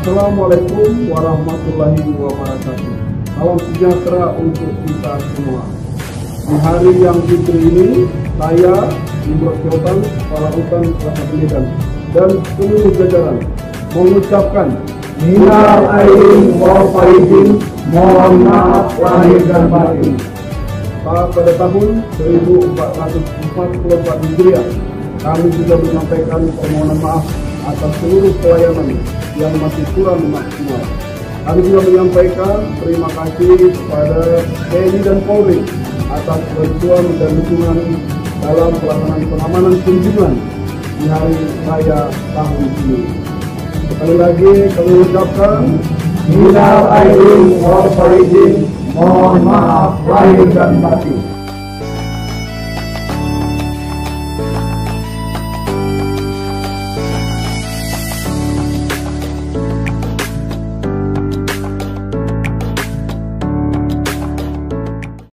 Assalamualaikum warahmatullahi wabarakatuh. Salam sejahtera untuk kita semua. Di hari yang fitri ini, saya, Ibu Kyotan, Kepala Hutan Rasa Pendidikan, dan seluruh jajaran mengucapkan Minal aidin wal faizin, mohon maaf lahir dan batin. pada tahun 1444 Hijriah kami juga menyampaikan permohonan maaf atas seluruh pelayanan yang masih kurang maksimal. Kami juga menyampaikan terima kasih kepada TNI dan Polri atas bantuan dan dukungan dalam pelaksanaan pengamanan kunjungan di hari raya tahun ini. Sekali lagi kami ucapkan Minal aidin wal mohon maaf lahir dan batin.